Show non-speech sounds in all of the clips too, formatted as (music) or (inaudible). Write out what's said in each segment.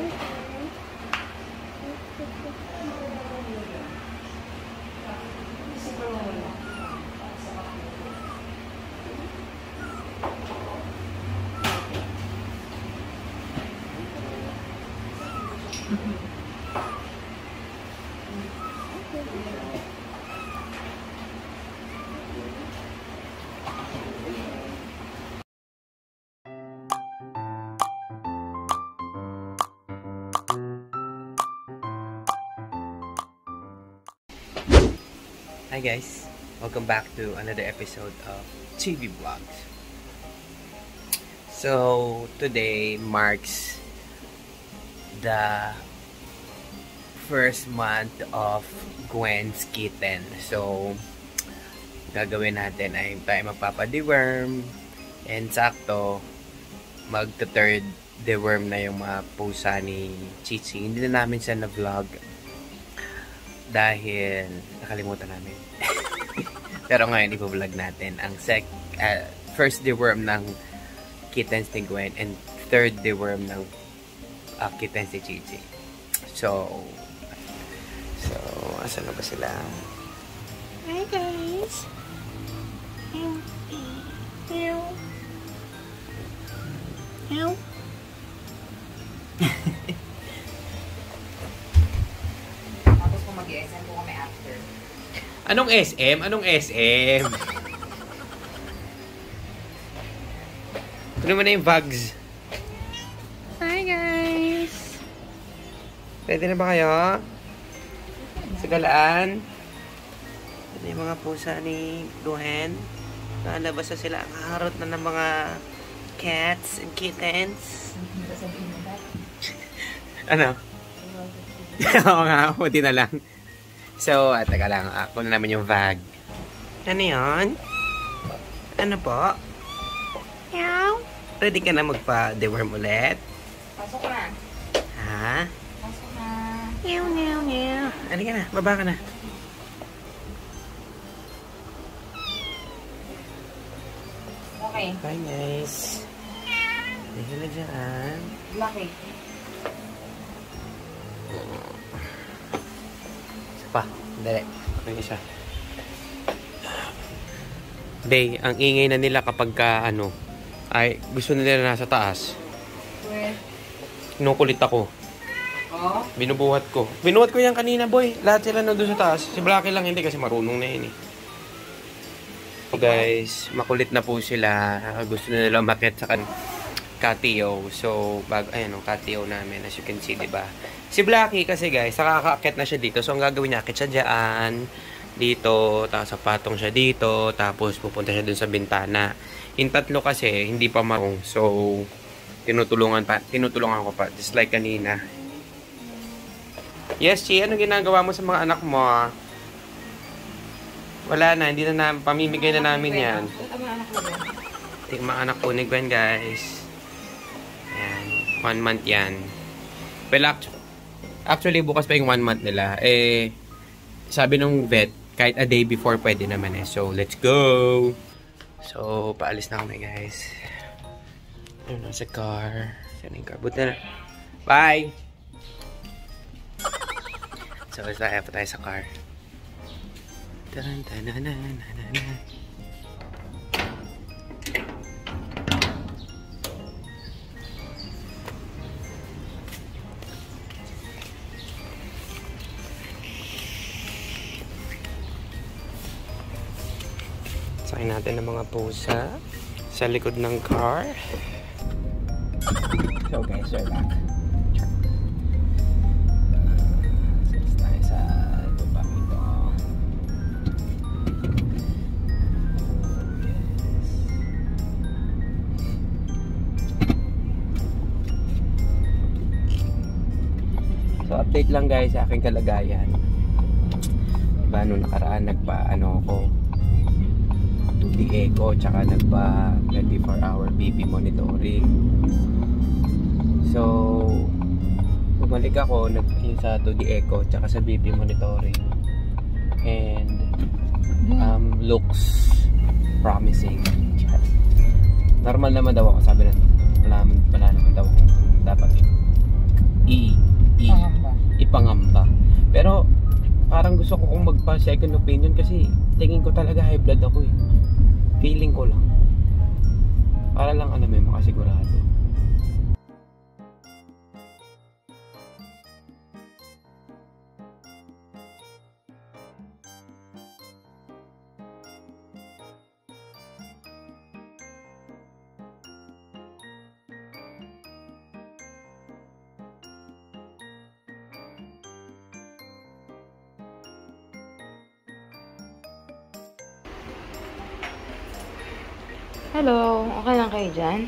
Okay. Hi guys, welcome back to another episode of TV Vlogs. So today marks the first month of Gwen's kitten. So gagawin natin ay tayo magpapa-deworm and sakto magta-third deworm na yung mga pusa ni Chichi. Hindi na namin siya na-vlog dahil nakalimutan namin. (laughs) Pero ngayon, ipo-vlog natin ang sec uh, first deworm ng kittens ni Gwen and third deworm ng uh, kittens ni Chichi. So, so, asan na ba sila? Hi guys. Meow. Meow. Tapos kung mag-SM po kami after. Anong SM? Anong SM? Ano mo na yung vags? Hi guys. Pwede na ba kayo? Sa galaan? Ano yung mga pusa ni Gwen? Nalabas na sila. Ang harot na ng mga cats and kittens. (laughs) ano? (laughs) Oo nga, buti na lang. So, at taga lang. Ako na namin yung vag. Ano yun? Ano po? Meow. Ready ka na magpa-deworm ulit? Pasok na. Ha? Pasok na. Meow, meow, meow. Ano ka na? Baba ka na. Okay. Bye guys. Dahil na dyan. Lucky. Pa. Dali. Ang isa. Day, ang ingay na nila kapag ka, ano, ay gusto nila nasa taas. With... Kinukulit ako. Oh? Binubuhat ko. Binuhat ko yan kanina, boy. Lahat sila nandun sa taas. Si Blackie lang hindi kasi marunong na yun eh. So guys, makulit na po sila. Gusto na nila umakyat sa kan katio. So, bag, ayan o, katio namin. As you can see, di ba? Si Blackie kasi guys, nakakaakyat na siya dito. So, ang gagawin niya, akit siya dyan. Dito, tapos patong siya dito. Tapos, pupunta siya dun sa bintana. Yung tatlo kasi, hindi pa marunong. So, tinutulungan pa, tinutulungan ko pa. Just like kanina. Yes, Chi, ano ginagawa mo sa mga anak mo? ah? Wala na, hindi na namin, pamimigay na namin yan. Mga anak. Ito yung mga anak po ni Gwen, guys. One month yan. Well, actually, actually, bukas pa yung one month nila. Eh, sabi nung vet, kahit a day before pwede naman eh. So, let's go! So, paalis na kami, guys. Ayun, nasa car. Saan yung car? Buti na. Bye! So, basta pa tayo sa car. Taran, tanan, tanan, tanan. Sakay natin ng mga pusa sa likod ng car. So guys, we're back. Sales tayo sa. So update lang guys sa aking kalagayan. Diba nung nakaraan nagpa ano ako BD Eco tsaka nagpa 24 hour BP monitoring. So bumalik ako nagtingin sa 2D tsaka sa BP monitoring. And um, looks promising. (laughs) Normal naman daw ako sabi na wala, wala naman daw ako dapat i, i ipangamba. pero parang gusto ko kong magpa second opinion kasi tingin ko talaga high blood ako eh. Feeling ko lang. Para lang ano may makasigurado. Hello, okay lang kayo dyan?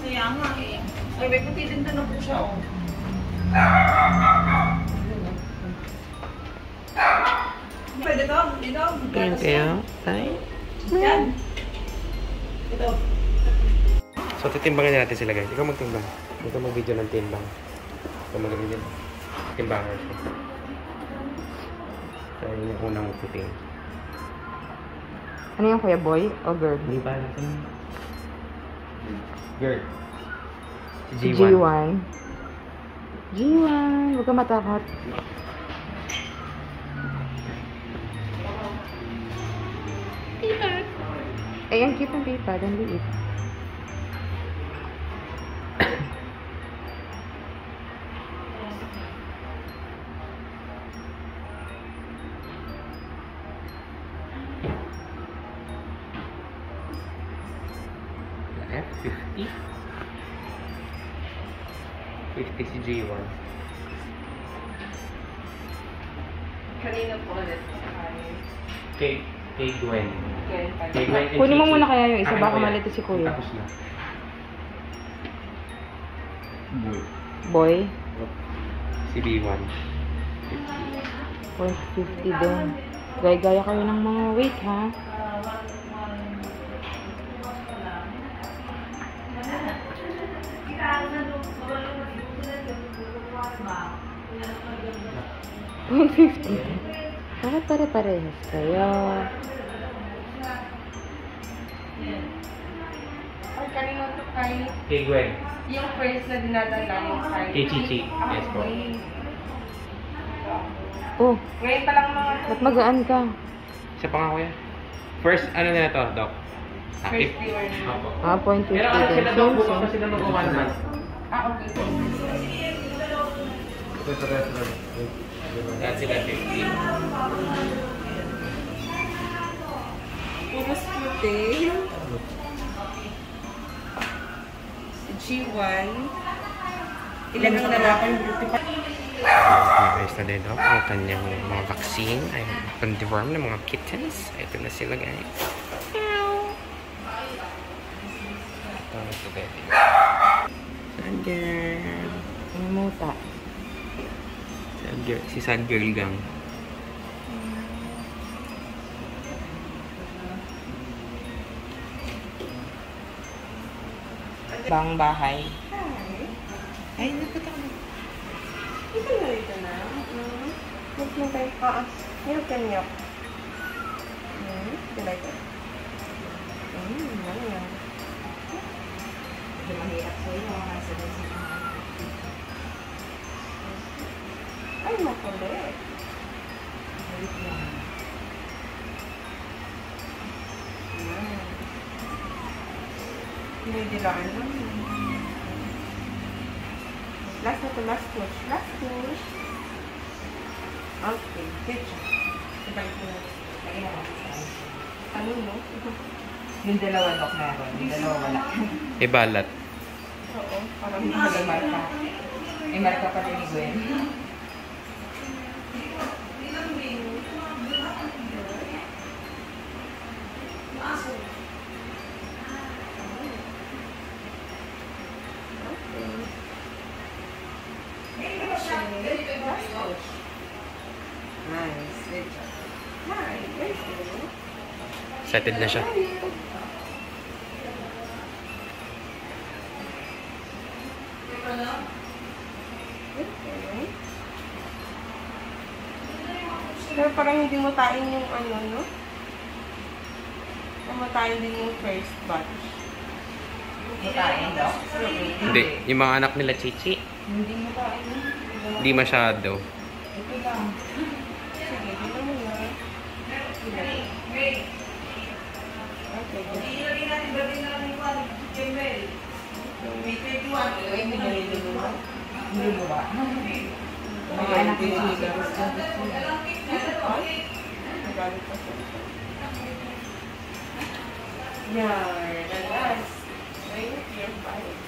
Kaya nga eh. Ay, may puti din na po siya oh. Pwede to, dito. Ayan kayo. Tay. Yan. Ito. So titimbangan natin sila guys. Ikaw magtimbang. Ikaw mag-video ng timbang. Ikaw mag-video. Timbangan siya. So yun yung unang puting. Ano yung kuya boy o girl? Hindi pa natin. Girl. Si G1. G1, huwag ka matakot. Eh, ang cute ng tita, ang liit. Kanina po ulit. Kay, kay Gwen. Kay Gwen and Kunin mo Chichi. muna kaya yung isa, Akin baka kuya. malito si kuya. Tapos na. Boy. Boy, Si B1. 150 din. Gaya-gaya kayo ng mga weight, ha? One fifty. Bakit pare-parehas kayo? Ay, kanina to kay Kay Gwen. yung first na dinadala yung kay Kay Chichi. Yes po. Oh, Ngayon pa lang mga ba't magaan ka? Isa pa nga kuya. First, ano na to, Doc? Ah, first viewer. Ah, point 50 Pero ano sila Doc? Bukas pa sila magawa naman. Ah, okay. Lahat sila 50. Puro puti. G1. Ilan ang lalaki yung beauty pa? Ayos na din, Doc. Ang kanyang mga vaccine ay confirm ng mga kittens. Ito na sila, guys. Ito na sila. Sad girl. Ang muta. Sad girl. Si sad girl gang. Bang bahay. Ay, nakita ko. Ito na ito na. Huwag mo kayo kaas. Milk and milk. Hmm, you like it? Hmm, ano yan? Medyo mahirap sa'yo. Nasa basic na. Ay, makulit. Wait lang. Hmm. Dinidilaan lang. Last na to, last push. Last push. Okay, picture. Sabay ko. Ano, no? (laughs) Yung dalawa dok meron, yung dalawa wala. Ibalat. Oo, parang hindi mo lang marka. May marka pa din ni Gwen. Last push. Nice. Good job. Nice. Very good. Excited na siya. Pero parang hindi mo tain yung ano, no? Namatayin din yung first batch. Mutain daw. Hindi. Yung mga anak nila, Chichi. Hindi yun. Hindi masyado. Ito lang. Sige, dito mo na. Okay, good. Ay, hindi ba rin dito ba? Hindi mo ba? May anak ni Chica. Nagalit pa siya. The last. Thank you. Bye.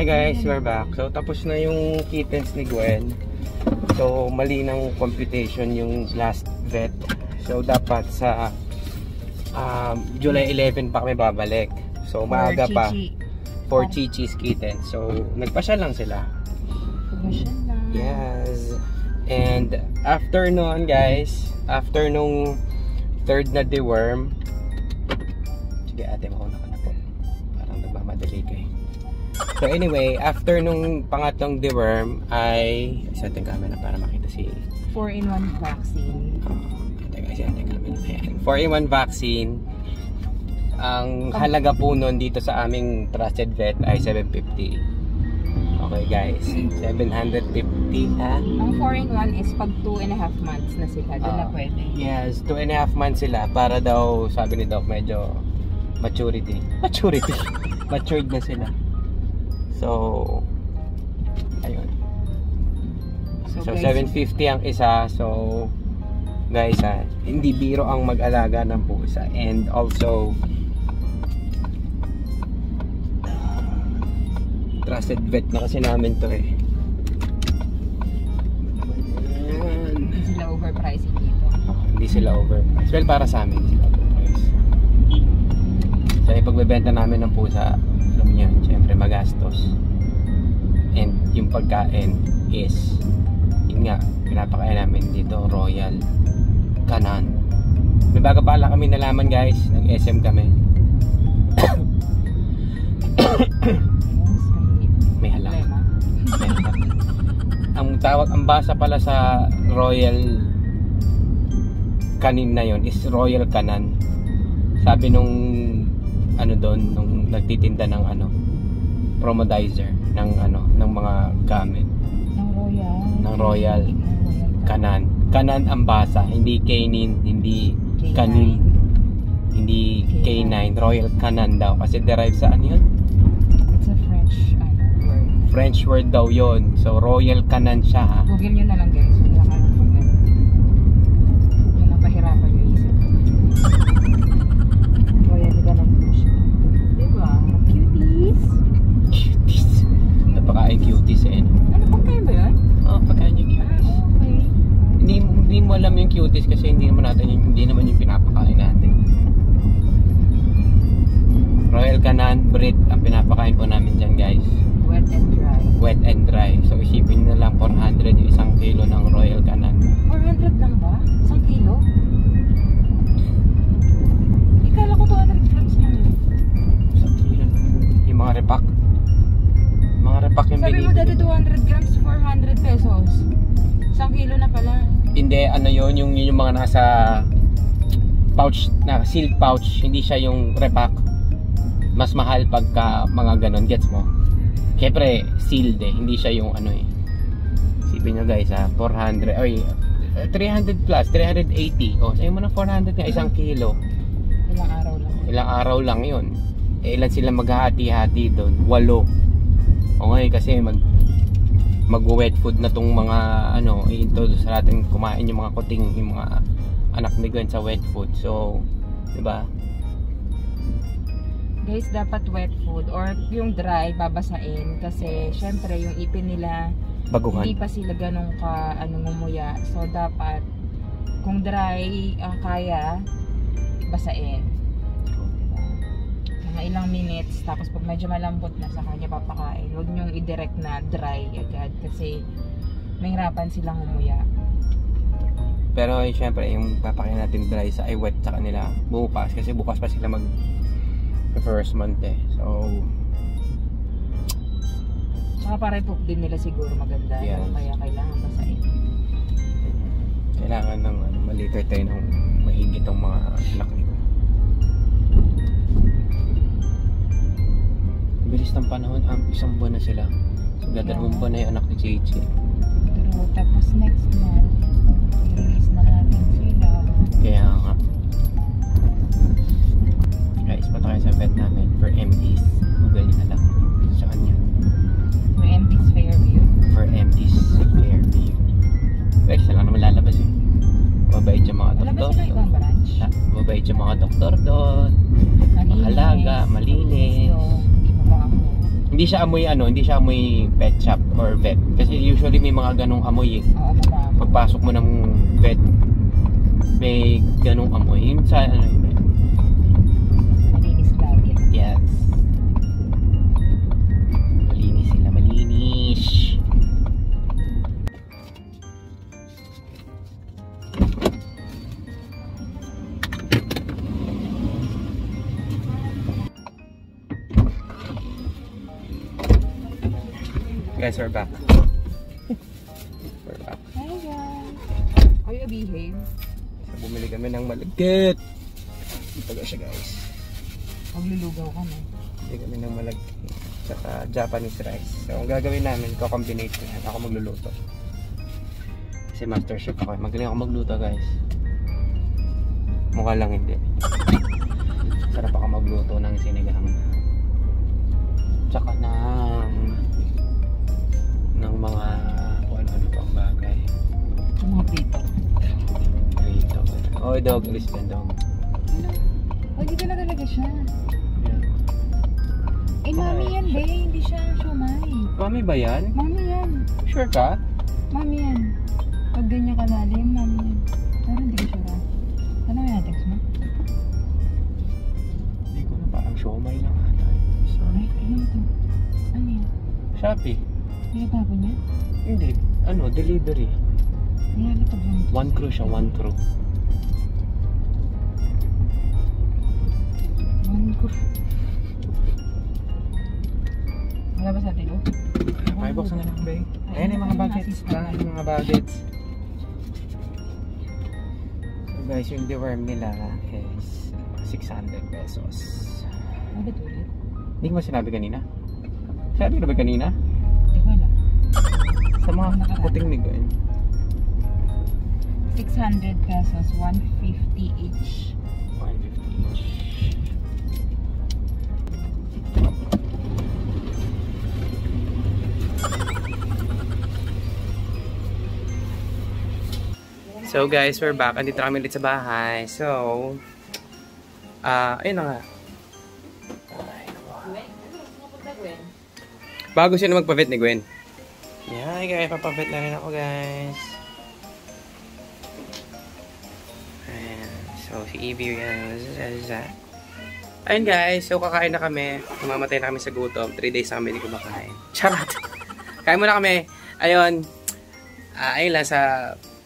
Hi guys, we're back. So tapos na yung kittens ni Gwen. So mali ng computation yung last vet. So dapat sa um, July 11 pa kami babalik. So maaga pa for Chichi's kittens. So nagpasya lang sila. Promotion na. Yes. And after noon guys, after nung third na deworm, sige ate mauna ka na po. Parang nagmamadali ka eh. So anyway, after nung pangatlong deworm ay isa ating camera para makita si 4-in-1 vaccine. Ate guys, yan ating camera. Ayan. 4-in-1 vaccine. Ang halaga po nun dito sa aming trusted vet ay 750. Okay guys, 750 ha? Ang 4-in-1 is pag 2 and a half months na sila. Doon na Ah. pwede. Yes, two and a half months sila para daw, sabi ni Doc, medyo maturity. (laughs) Maturity. Matured na sila. So, ayun. So, guys, 750 ang isa. So, guys, ha, hindi biro ang mag-alaga ng pusa. And also, trusted vet na kasi namin to eh. Hindi sila overpricing dito. Hindi sila overpriced. Well, para sa amin, sila overpriced. So, yung pagbebenta namin ng pusa, syempre magastos. And yung pagkain is, yun nga, pinapakain namin dito, Royal Canan. May baga pala kami nalaman guys, kami. (coughs) May halak. problema. May halak. (laughs) ang tawag, ang basa pala sa Royal Canin na yon is Royal Canan. Sabi nung ano doon, nung nagtitinda ng ano, promodizer ng ano, ng mga gamit. Ng Royal. Ng Royal. Kanan. Kanan ang basa, hindi kanin, hindi K9. kanin, hindi K9. Royal Canan daw. Kasi derived sa ano yun? It's a French ano, word. French word daw yon So, Royal Canan siya ha. Google nyo na lang guys. Napakain cuties eh. no? Ano pagkain ba yun? Oo, oh, pagkain yung cuties. Okay. Hindi, hindi mo alam yung cuties kasi hindi naman natin yung, hindi naman yung pinapakain natin. Royal Canan breed ang pinapakain po namin dyan guys. Wet and dry. Wet and dry. So isipin nyo na lang 400 yung isang kilo ng Royal Canan. 400 lang ba? 100 pesos. Isang kilo na pala. Hindi, ano yun, yung, yung mga nasa pouch, na sealed pouch, hindi siya yung repack. Mas mahal pagka mga ganon, gets mo? Siyempre, sealed eh, hindi siya yung ano eh. Sipin nyo guys ha, 400, oy, 300 plus, 380. Oh, sa'yo mo na 400 nga, isang kilo. Ilang araw lang. Ilang araw lang yun. Eh, ilan sila maghahati-hati doon? Walo. O kasi mag mag-wet food na tong mga ano, i-introduce natin kumain yung mga kuting, yung mga anak ni Gwen sa wet food. So, 'di ba? Guys, dapat wet food or yung dry babasain kasi syempre yung ipin nila hindi Baguhan. pa sila ganun ka ano ngumuya. So dapat kung dry ang kaya basain. Mga ilang minutes tapos pag medyo malambot na sa kanya papakain. Huwag niyong i-direct na dry agad kasi mahirapan silang ngumuya. Pero eh, syempre, yung papakain natin dry sa ay wet sa kanila bukas kasi bukas pa sila mag first month eh. So, Tsaka para poop din nila siguro maganda. Yes. Kaya kailangan basain. kailangan ng ano, maliter tayo ng mahigit ang mga anak Bilis ng panahon, ang isang buwan na sila. So, dadalawang buwan na yung anak ni Chichi. Pero tapos next month, siya amoy ano, hindi siya amoy pet shop or vet. Kasi usually may mga ganong amoy eh. Mababa. Pagpasok mo ng vet, may ganong amoy. Yung sa ano Guys, we're back. we're back. Hi guys. Are you behave? So, bumili kami ng malagkit. Ito siya guys. Maglulugaw ka na. Bili kami ng malagkit. Tsaka Japanese rice. So, ang gagawin namin, ko-combinate ko yan. Ako magluluto. Kasi master chef ako. Magaling ako magluto guys. Mukha lang hindi. Sarap ako magluto ng sinigang. Tsaka ng mga kung ano-ano pang bagay. Yung mga prito. Dito. Oh, dog. Alis na dog. Oh, dito na talaga siya. Yan. Eh, mami yan, be. Hindi siya siomay. Mami ba yan? Mami yan. Sure ka? Mami yan. Pag ganyan kalalim, mami yan. Pero hindi ko sure. ah. Ano yung text mo? Hindi ko na parang siomay lang ata. Ay, ano ito? Ano yan? Shopee. Pinatapon niya? Hindi. Ano, delivery. Nilalapag lang. One crew siya, one crew. One ko. Wala ba sa tilo? May box na lang, bay. Ayan yung mga buckets. Ah, yung mga buckets. So guys, yung deworm nila is 600 pesos. Bakit ulit? Hindi ko ba sinabi kanina? Sinabi ko na ba kanina? Sa mga puting ni Gwen. 600 pesos, 150 each. 150 each. So guys, we're back. Andito kami ulit sa bahay. So, ah, ayun na nga. Bago siya na magpa-vet ni Gwen. Yeah, guys, papavet na rin ako, guys. Ayan. So, si Evie yan. Ayun, guys. So, kakain na kami. Mamatay na kami sa gutom. 3 days na kami hindi kumakain. (laughs) Charot! Kain muna kami. Ayun. Ah, ayun lang sa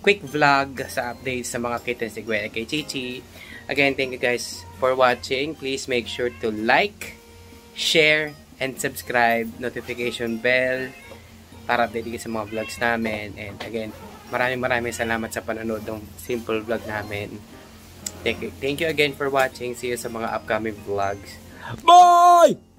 quick vlog sa updates sa mga kittens ni Gwen kay Chichi. Again, thank you guys for watching. Please make sure to like, share, and subscribe, notification bell, para kayo sa mga vlogs namin. And again, maraming maraming salamat sa panonood ng simple vlog namin. Thank you, thank you again for watching. See you sa mga upcoming vlogs. Bye!